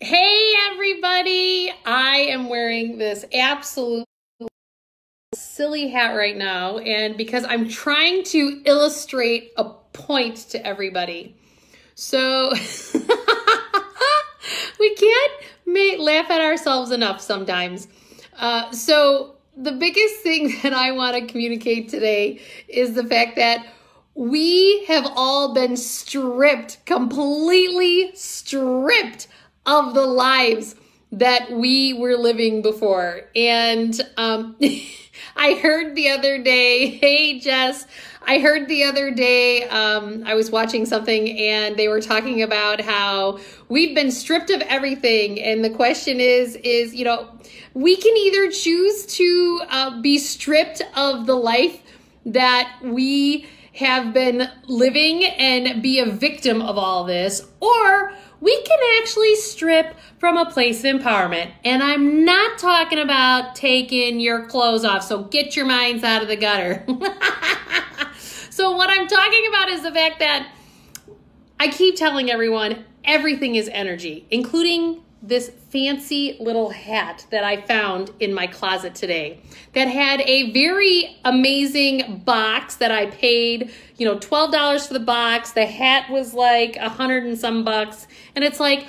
Hey, everybody. I am wearing this absolute silly hat right now, and because I'm trying to illustrate a point to everybody. So we can't make, laugh at ourselves enough sometimes. Uh, so the biggest thing that I want to communicate today is the fact that we have all been stripped, completely stripped of the lives that we were living before. And um, I heard the other day, hey, Jess, I heard the other day, um, I was watching something and they were talking about how we've been stripped of everything. And the question is, is, you know, we can either choose to uh, be stripped of the life that we have been living and be a victim of all this, or we can actually strip from a place of empowerment. And I'm not talking about taking your clothes off, so get your minds out of the gutter. so, what I'm talking about is the fact that I keep telling everyone everything is energy, including this fancy little hat that I found in my closet today that had a very amazing box that I paid, you know, $12 for the box. The hat was like a hundred and some bucks. And it's like,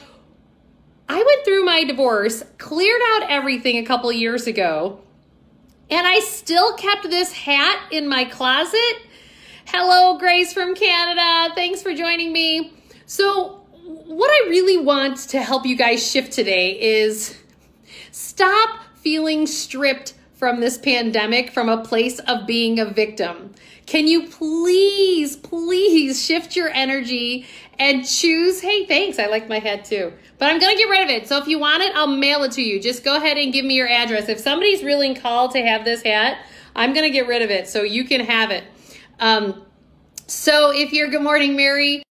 I went through my divorce, cleared out everything a couple years ago, and I still kept this hat in my closet. Hello, Grace from Canada. Thanks for joining me. So, what I really want to help you guys shift today is stop feeling stripped from this pandemic from a place of being a victim. Can you please, please shift your energy and choose? Hey, thanks. I like my hat too. But I'm going to get rid of it. So if you want it, I'll mail it to you. Just go ahead and give me your address. If somebody's really called to have this hat, I'm going to get rid of it so you can have it. Um, so if you're, good morning, Mary.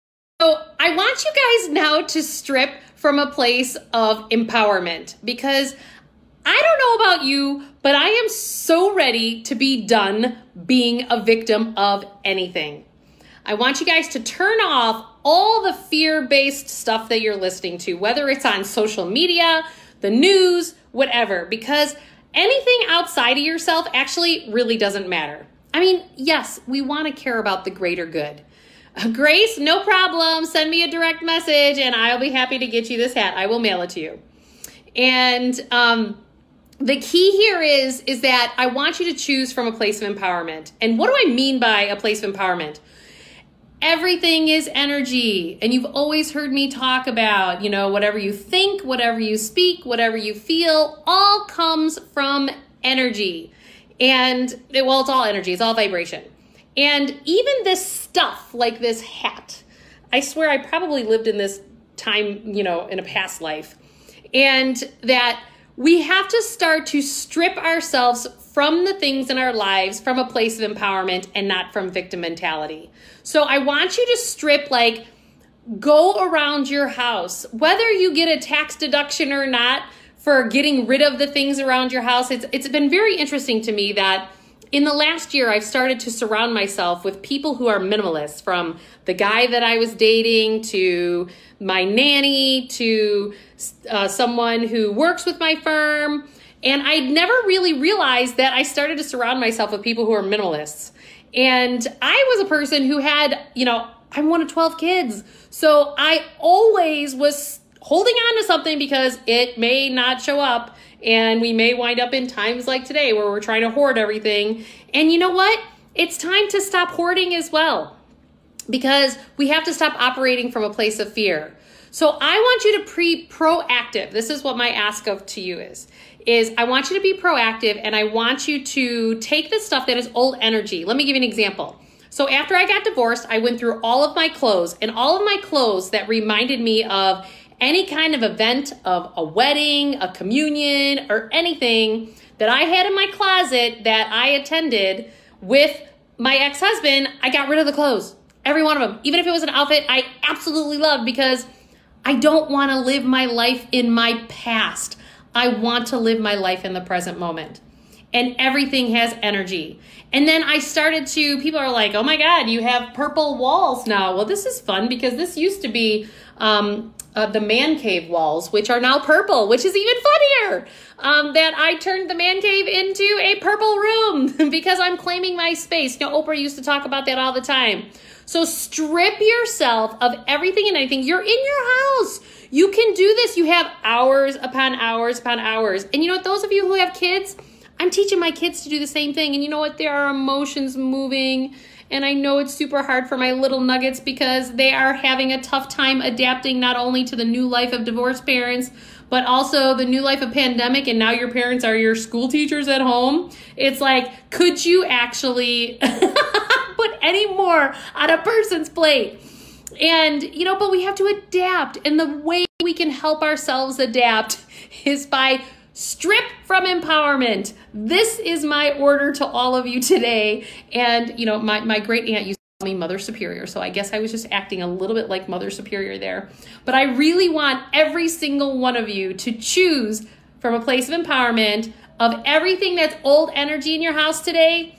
So I want you guys now to strip from a place of empowerment because I don't know about you, but I am so ready to be done being a victim of anything. I want you guys to turn off all the fear based stuff that you're listening to, whether it's on social media, the news, whatever, because anything outside of yourself actually really doesn't matter. I mean, yes, we want to care about the greater good. Grace, no problem. Send me a direct message and I'll be happy to get you this hat. I will mail it to you. And um, the key here is is that I want you to choose from a place of empowerment. And what do I mean by a place of empowerment? Everything is energy. And you've always heard me talk about, you know, whatever you think, whatever you speak, whatever you feel, all comes from energy. And well, it's all energy, it's all vibration. And even this stuff like this hat, I swear I probably lived in this time, you know, in a past life. And that we have to start to strip ourselves from the things in our lives from a place of empowerment and not from victim mentality. So I want you to strip like go around your house, whether you get a tax deduction or not for getting rid of the things around your house. It's it's been very interesting to me that in the last year, I've started to surround myself with people who are minimalists from the guy that I was dating to my nanny to uh, someone who works with my firm. And I'd never really realized that I started to surround myself with people who are minimalists. And I was a person who had, you know, I'm one of 12 kids. So I always was holding on to something because it may not show up and we may wind up in times like today where we're trying to hoard everything. And you know what? It's time to stop hoarding as well because we have to stop operating from a place of fear. So I want you to be proactive. This is what my ask of to you is is I want you to be proactive and I want you to take the stuff that is old energy. Let me give you an example. So after I got divorced, I went through all of my clothes and all of my clothes that reminded me of any kind of event of a wedding, a communion, or anything that I had in my closet that I attended with my ex husband, I got rid of the clothes. Every one of them. Even if it was an outfit I absolutely loved because I don't want to live my life in my past. I want to live my life in the present moment. And everything has energy. And then I started to, people are like, oh my God, you have purple walls now. Well, this is fun because this used to be um, uh, the man cave walls, which are now purple, which is even funnier. Um, that I turned the man cave into a purple room because I'm claiming my space. You know, Oprah used to talk about that all the time. So strip yourself of everything and anything. You're in your house. You can do this. You have hours upon hours upon hours. And you know what? Those of you who have kids, I'm teaching my kids to do the same thing. And you know what? There are emotions moving and I know it's super hard for my little nuggets because they are having a tough time adapting not only to the new life of divorced parents, but also the new life of pandemic. And now your parents are your school teachers at home. It's like, could you actually put any more on a person's plate? And, you know, but we have to adapt. And the way we can help ourselves adapt is by strip from empowerment. This is my order to all of you today. And, you know, my, my great aunt used to call me Mother Superior. So I guess I was just acting a little bit like Mother Superior there. But I really want every single one of you to choose from a place of empowerment of everything that's old energy in your house today.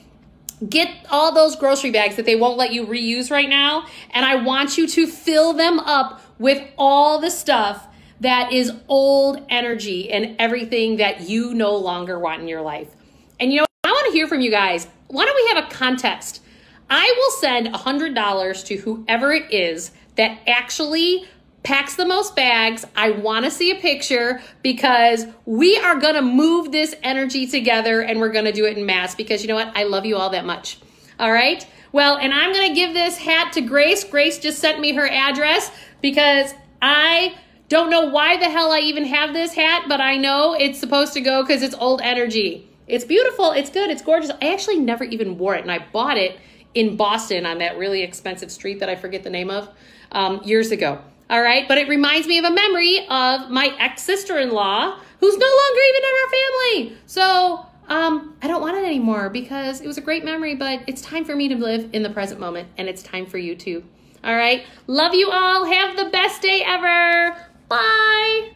Get all those grocery bags that they won't let you reuse right now. And I want you to fill them up with all the stuff that is old energy and everything that you no longer want in your life. And you know, I want to hear from you guys. Why don't we have a contest? I will send $100 to whoever it is that actually packs the most bags. I want to see a picture because we are going to move this energy together and we're going to do it in mass because you know what? I love you all that much. All right? Well, and I'm going to give this hat to Grace. Grace just sent me her address because I don't know why the hell I even have this hat, but I know it's supposed to go because it's old energy. It's beautiful. It's good. It's gorgeous. I actually never even wore it, and I bought it in Boston on that really expensive street that I forget the name of um, years ago. All right, but it reminds me of a memory of my ex sister in law who's no longer even in our family. So um, I don't want it anymore because it was a great memory, but it's time for me to live in the present moment, and it's time for you too. All right, love you all. Have the best day ever. Bye.